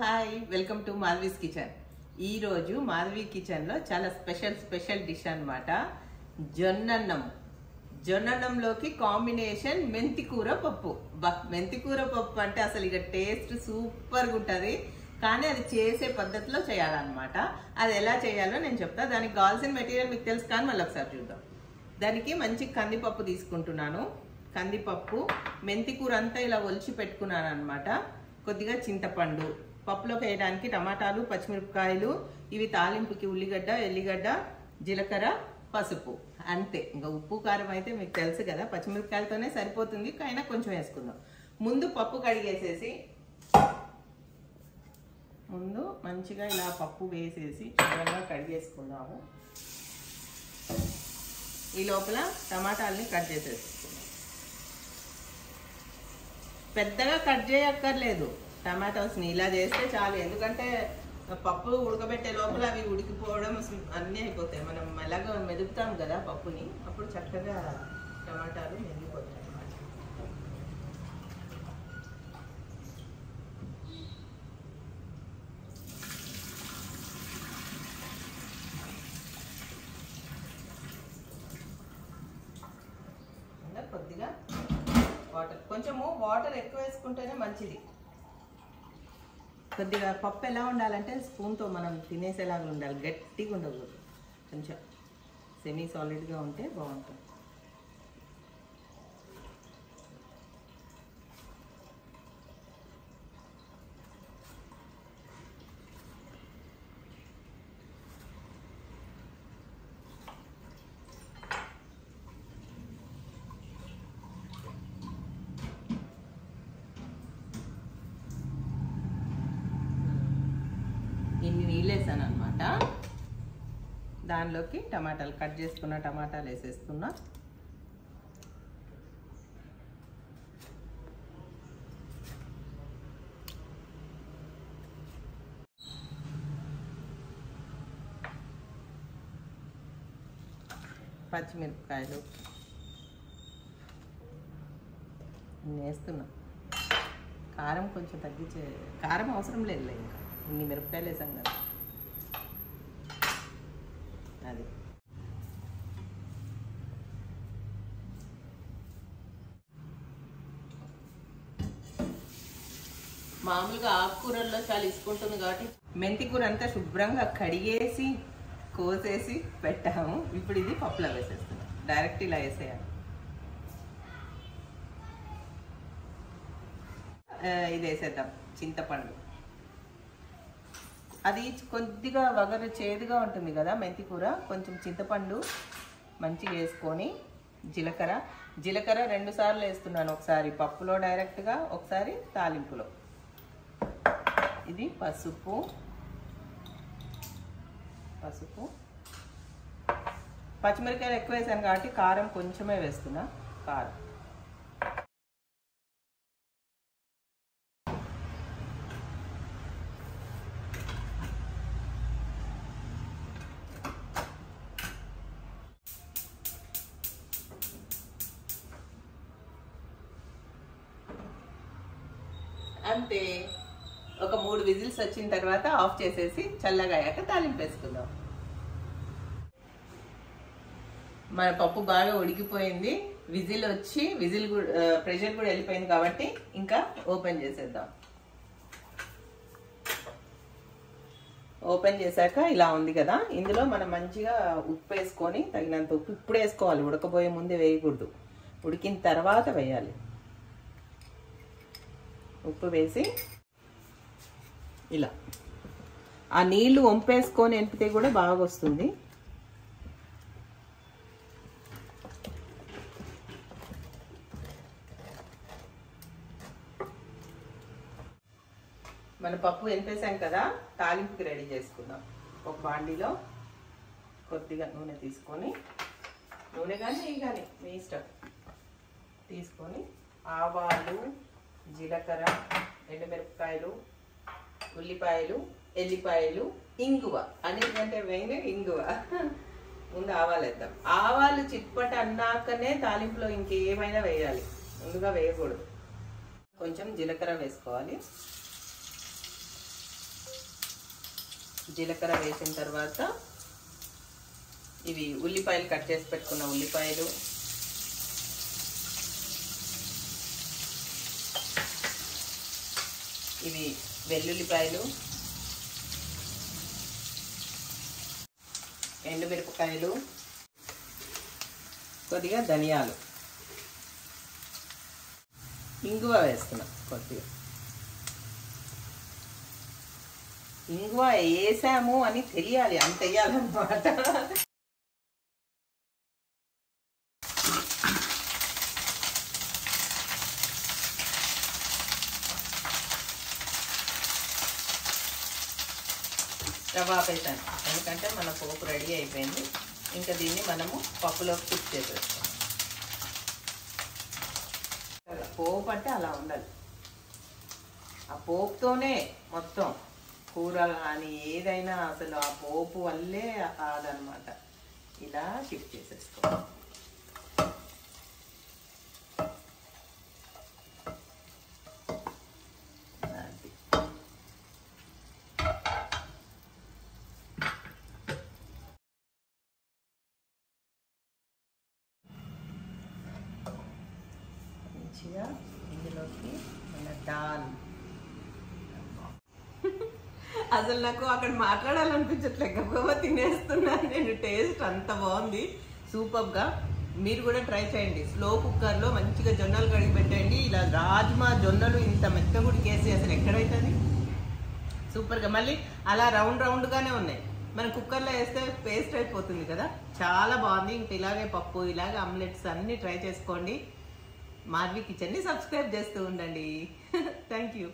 Hi welcome to Madhavi's kitchen. ఈరోజు రోజు మాధవి చాలా స్పెషల్ స్పెషల్ డిష్ అన్నమాట. జొన్నన్నం. జొన్నన్నంలోకి కాంబినేషన్ మెంతి కూర పప్పు. బా మెంతి కూర పప్పు అంటే అసలు ఇక టేస్ట్ సూపర్గా ఉంటుంది. కానీ అది చేసే పద్ధతిలో చేయాలన్నమాట. అది ఎలా చేయాలో నేను చెప్తా. దానికి కావాల్సిన మెటీరియల్ మీకు తెలుసు కానీ మళ్ళీ ఒకసారి చూద్దాం. దానికి మంచి కందిపప్పు తీసుకుంటున్నాను. కందిపప్పు మెంతి కూర అంతా ఇలా ఒలిచి పెట్టుకున్నాను అనమాట కొద్దిగా చింతపండు పప్పులోకి వేయడానికి టమాటాలు పచ్చిమిరపకాయలు ఇవి తాలింపుకి ఉల్లిగడ్డ ఎల్లిగడ్డ జీలకర్ర పసుపు. అంతే. ఇంకా ఉప్పు కారం అయితే మీకు తెలుసు కదా పచ్చిమిరపకాయలతోనే సరిపోతుంది. అయినా కొంచెం వేసుకుందాం. ముందు పప్పు కడిగేసేసి ముందు మంచిగా ఇలా పప్పు వేసేసి శుభ్రంగా కడిగేసుకుందాము. ఈ లోపల టమాటాలని కట్ చేసేసుకుందాం. పెద్దగా కట్ చేయక్కర్లేదు. టమాటోస్ని ఇలా చేస్తే చాలు. ఎందుకంటే పప్పు ఉడకబెట్టే లోపల అవి ఉడికిపోవడం అన్నీ అయిపోతాయి. మనం ఎలాగో మెదుపుతాం కదా పప్పుని. అప్పుడు చక్కగా టమాటాలు మెదిగిపోతాయి అన్నమాట. కొద్దిగా వాటర్. కొంచెము వాటర్ ఎక్కువ వేసుకుంటేనే మంచిది. కొద్దిగా పప్పు ఎలా ఉండాలంటే స్పూన్తో మనం తినేసేలాగా ఉండాలి. గట్టిగా ఉండకూడదు. కొంచెం సెమీ సాలిడ్గా ఉంటే బాగుంటుంది. ఇన్ని నీళ్ళు వేసాను అనమాట దానిలోకి టమాటాలు కట్ చేసుకున్న టమాటాలు వేసేస్తున్నా. పచ్చిమిరపకాయలు వేస్తున్నా కారం కొంచెం తగ్గించే కారం అవసరం లేదులే ఇంకా. ఇన్ని మిరపకాయలు వేసాం కదా. అది. మామూలుగా ఆకుకూరల్లో చాలా ఇసుకుంటుంది కాబట్టి మెంతి కూర అంతా శుభ్రంగా కడిగేసి కోసేసి పెట్టాము. ఇప్పుడు ఇది పప్పులో వేసేస్తున్నాం. డైరెక్ట్ ఇలా వేసేయాలి. ఇది వేసేద్దాం. చింతపండు. అది కొద్దిగా వగరు చేదుగా ఉంటుంది కదా మెంతి కూర. కొంచెం చింతపండు మంచిగా వేసుకొని జీలకర్ర. జీలకర్ర రెండు సార్లు వేస్తున్నాను ఒకసారి పప్పులో డైరెక్ట్గా ఒకసారి తాలింపులో. ఇది పసుపు. పసుపు. పచ్చిమిరకాయలు ఎక్కువ వేసాను కాబట్టి కారం కొంచెమే వేస్తున్నా. కారం. అంతే ఒక మూడు విజిల్స్ వచ్చిన తర్వాత ఆఫ్ చేసేసి చల్లగా అయ్యాక తాలింపు వేసుకుందాం. మన పప్పు బాగా ఉడికిపోయింది. విజిల్ వచ్చి విజిల్ కూడా ప్రెషర్ కూడా వెళ్ళిపోయింది కాబట్టి ఇంకా ఓపెన్ చేసేద్దాం. ఓపెన్ చేశాక ఇలా ఉంది కదా. ఇందులో మనం మంచిగా ఉప్పు వేసుకొని తగినంత ఉప్పు ఇప్పుడు వేసుకోవాలి. ఉడకబోయే ముందే వేయకూడదు. ఉడికిన తర్వాత వేయాలి. ఉప్పు వేసి ఇలా. ఆ నీళ్ళు వంపేసుకొని ఎంపితే కూడా బాగా వస్తుంది. మన పప్పు ఎంపేసాం కదా తాలింపుకి రెడీ చేసుకుందాం. ఒక బాండీలో కొద్దిగా నూనె తీసుకొని నూనె కానీ నెయ్యి కానీ మీ ఇష్టం. తీసుకొని ఆవాలు జీలకర్ర ఎండుమిరపకాయలు ఉల్లిపాయలు ఎల్లిపాయలు ఇంగువ. అన్నిటికంటే మెయిన్ ఇంగువ. ముందు ఆవాలు వేద్దాం. ఆవాలు చిట్పట అన్నాకనే తాలింపులో ఇంకేమైనా వేయాలి. ముందుగా వేయకూడదు. కొంచెం జీలకర్ర వేసుకోవాలి. జీలకర్ర వేసిన తర్వాత ఇవి ఉల్లిపాయలు కట్ చేసి పెట్టుకున్న ఉల్లిపాయలు ఇవి వెల్లుల్లిపాయలు ఎండుమిరపకాయలు కొద్దిగా ధనియాలు. ఇంగువ వేస్తున్నా కొద్దిగా. ఇంగువ వేసాము అని తెలియాలి అంత వేయాలన్నమాట. స్టవ్ ఆపేసాను ఎందుకంటే మన పోపు రెడీ అయిపోయింది. ఇంకా దీన్ని మనము పప్పులోకి కుక్ చేసేస్తాం. పోపు అంటే అలా ఉండాలి. ఆ పోపుతోనే మొత్తం కూర కానీ ఏదైనా అసలు ఆ పోపు వల్లే కాదనమాట ఇలా షిఫ్ట్ చేసేసుకోవాలి అది. మంచిగా ఇందులోకి మన దాల్. అసలు నాకు అక్కడ మాట్లాడాలనిపించట్లే గబగబా తినేస్తున్నాను. నేను టేస్ట్ అంత బాగుంది. సూపర్గా. మీరు కూడా ట్రై చేయండి. స్లో కుక్కర్లో మంచిగా జొన్నలు కడిగి పెట్టండి ఇలా రాజ్మా జొన్నలు ఇంత మెత్తగుడి కేసి అసలు ఎక్కడైతుంది? సూపర్గా. మళ్ళీ అలా రౌండ్ రౌండ్గానే ఉన్నాయి. మనం కుక్కర్లో వేస్తే పేస్ట్ అయిపోతుంది కదా. చాలా బాగుంది. ఇంక ఇలాగే పప్పు ఇలాగే ఆమ్లెట్స్ అన్నీ ట్రై చేసుకోండి. మాధవి కిచెన్ని సబ్స్క్రైబ్ చేస్తూ ఉండండి. Thank you